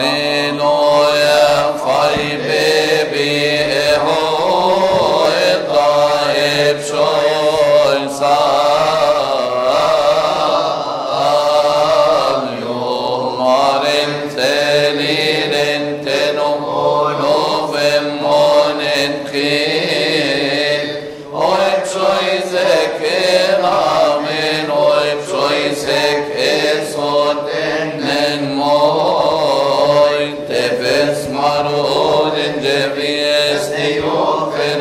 Amen. Yes, Maru, and the yes, they all can